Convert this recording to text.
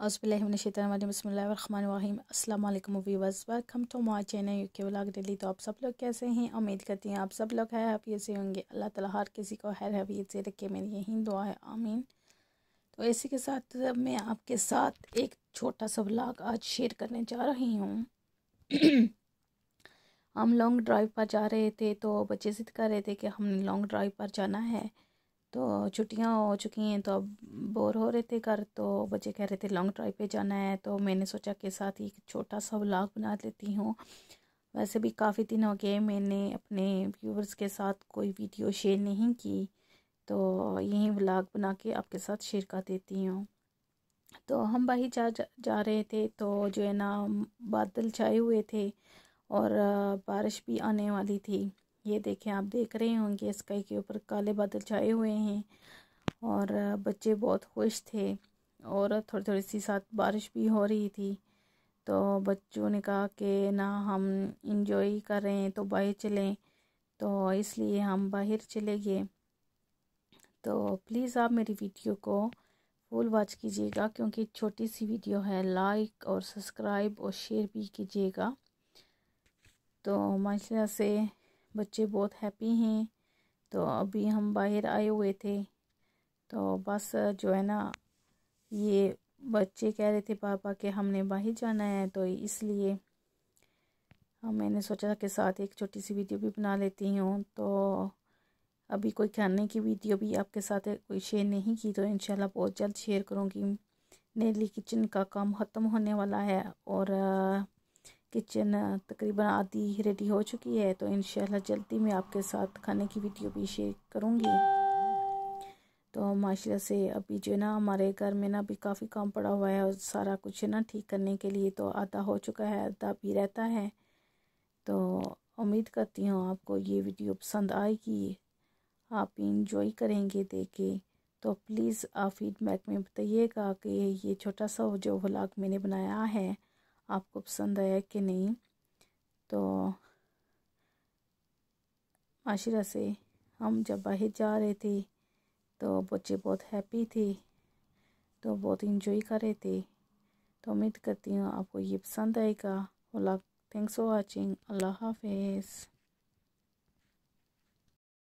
Allam viewers welcome to my channel UK vlog daily तो आप सब लोग कैसे हैं? उम्मीद करती हैं आप सब लोग है हैफियत से होंगे। अल्लाह ताला हर किसी को हैर हैफियत से रखे। मेरी यही दुआ है। आमीन। तो इसी के साथ मैं आपके साथ एक छोटा सा व्लॉग आज शेयर करने जा रही हूँ। हम लॉन्ग ड्राइव पर जा रहे थे तो बच्चे जिद कर रहे थे कि हमने लॉन्ग ड्राइव पर जाना है। तो छुट्टियाँ हो चुकी हैं तो अब बोर हो रहे थे घर तो बच्चे कह रहे थे लॉन्ग ड्राइव पे जाना है। तो मैंने सोचा कि साथ ही एक छोटा सा व्लॉग बना लेती हूँ। वैसे भी काफ़ी दिन हो गए मैंने अपने व्यूवर्स के साथ कोई वीडियो शेयर नहीं की। तो यही व्लॉग बना के आपके साथ शेयर कर देती हूँ। तो हम बाही जा, जा जा रहे थे तो जो है ना बादल छाए हुए थे और बारिश भी आने वाली थी। ये देखें, आप देख रहे होंगे स्काई के ऊपर काले बादल छाए हुए हैं और बच्चे बहुत खुश थे और थोड़ी थोड़ी सी साथ बारिश भी हो रही थी। तो बच्चों ने कहा कि ना, हम इंजॉय कर रहे हैं तो बाहर चलें। तो इसलिए हम बाहर चले गए। तो प्लीज़ आप मेरी वीडियो को फुल वॉच कीजिएगा क्योंकि छोटी सी वीडियो है। लाइक और सब्सक्राइब और शेयर भी कीजिएगा। तो माशा से बच्चे बहुत हैप्पी हैं। तो अभी हम बाहर आए हुए थे। तो बस जो है ना, ये बच्चे कह रहे थे पापा कि हमने बाहर जाना है तो इसलिए मैंने सोचा कि साथ एक छोटी सी वीडियो भी बना लेती हूँ। तो अभी कोई खाने की वीडियो भी आपके साथ कोई शेयर नहीं की तो इंशाल्लाह बहुत जल्द शेयर करूँगी। नेली किचन का काम ख़त्म होने वाला है और किचन तकरीबन आधी रेडी हो चुकी है तो इन जल्दी मैं आपके साथ खाने की वीडियो भी शेयर करूँगी। तो माशा से अभी जो है ना, हमारे घर में ना अभी काफ़ी काम पड़ा हुआ है और सारा कुछ ना ठीक करने के लिए तो आधा हो चुका है, आधा भी रहता है। तो उम्मीद करती हूँ आपको ये वीडियो पसंद आएगी। आप इंजॉय करेंगे देखे। तो प्लीज़ आप फीडबैक में बताइएगा कि ये छोटा सा जो व्लॉग मैंने बनाया है आपको पसंद आया कि नहीं तो माशरा से हम जब बाहर जा रहे थे तो बच्चे बहुत हैप्पी थे तो बहुत इन्जॉय कर रहे थे। तो उम्मीद करती हूँ आपको ये पसंद आएगा। थैंक्स फॉर वाचिंग अल्लाह हाफिज़